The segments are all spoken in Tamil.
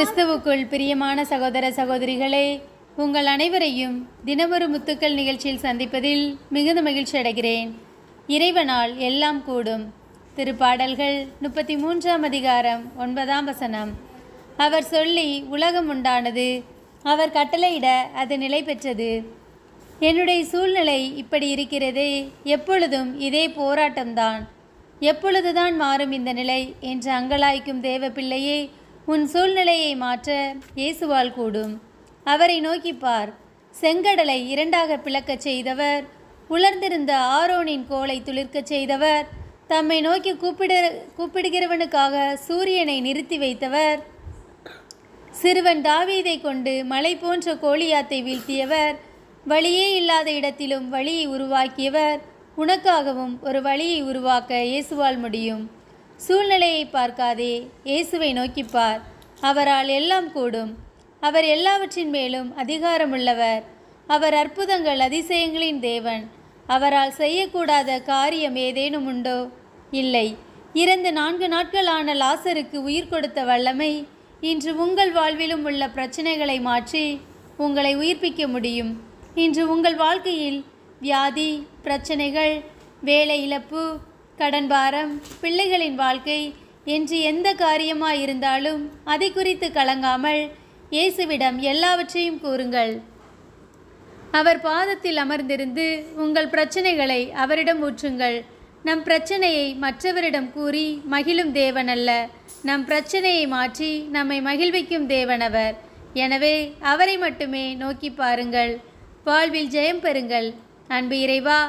கிறிஸ்துவுக்குள் பிரியமான சகோதர சகோதரிகளே உங்கள் அனைவரையும் தினமொரு முத்துக்கள் நிகழ்ச்சியில் சந்திப்பதில் மிகுந்த மகிழ்ச்சி அடைகிறேன். இறைவனால் எல்லாம் கூடும். திருப்பாடல்கள் முப்பத்தி மூன்றாம் அதிகாரம் ஒன்பதாம் வசனம். அவர் சொல்லி உலகம் உண்டானது அவர் கட்டளையிட அது நிலை பெற்றது. என்னுடைய சூழ்நிலை இப்படி இருக்கிறதே எப்பொழுதும் இதே போராட்டம்தான். எப்பொழுதுதான் மாறும் இந்த நிலை என்று அங்கலாய்க்கும் தேவ பிள்ளையே உன் சூழ்நிலையை மாற்ற இயேசுவால் கூடும். அவரை நோக்கிப் பார். செங்கடலை இரண்டாக பிளக்கச் செய்தவர். உலர்ந்திருந்த ஆரோனின் கோலை துளிர்க்கச் செய்தவர். தம்மை நோக்கி கூப்பிட கூப்பிடுகிறவனுக்காக சூரியனை நிறுத்தி வைத்தவர். சிறுவன் தாவீதை கொண்டு மலை போன்ற கோழியாத்தை வீழ்த்தியவர். வழியே இல்லாத இடத்திலும் வழியை உருவாக்கியவர். உனக்காகவும் ஒரு வழியை உருவாக்க இயேசுவால் முடியும். சூழ்நிலையை பார்க்காதே இயேசுவை நோக்கிப்பார் அவரால் எல்லாம் கூடும். அவர் எல்லாவற்றின் மேலும் அதிகாரமுள்ளவர். அவர் அற்புதங்கள் அதிசயங்களின் தேவன். அவரால் செய்யக்கூடாத காரியம் ஏதேனும் உண்டோ? இல்லை. இறந்த நான்கு நாட்களான லாசருக்கு உயிர் கொடுத்த வல்லமை இன்று உங்கள் வாழ்விலும் உள்ள பிரச்சனைகளை மாற்றி உங்களை உயிர்ப்பிக்க முடியும். இன்று உங்கள் வாழ்க்கையில் வியாதி பிரச்சனைகள் வேலை இழப்பு கடன் பாரம் பிள்ளைகளின் வாழ்க்கை என்று எந்த காரியமாய் இருந்தாலும் அதை குறித்து கலங்காமல் இயேசுவிடம் எல்லாவற்றையும் கூறுங்கள். அவர் பாதத்தில் அமர்ந்திருந்து உங்கள் பிரச்சனைகளை அவரிடம் ஊற்றுங்கள். நம் பிரச்சனையை மற்றவரிடம் கூறி மகிழும் தேவனல்ல. நம் பிரச்சனையை மாற்றி நம்மை மகிழ்விக்கும் தேவனவர். எனவே அவரை மட்டுமே நோக்கி பாருங்கள். வாழ்வில் ஜெயம் பெறுங்கள். அன்பு இறைவா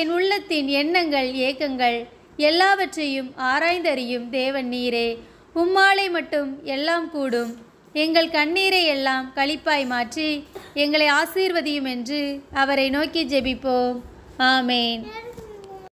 என் உள்ளத்தின் எண்ணங்கள் ஏக்கங்கள் எல்லாவற்றையும் ஆராய்ந்தறியும் தேவன் நீரே. உம்மாலை மட்டும் எல்லாம் கூடும். எங்கள் கண்ணீரை எல்லாம் களிப்பாய் மாற்றி எங்களை ஆசீர்வதியும் என்று அவரை நோக்கி ஜெபிப்போம். ஆமேன்.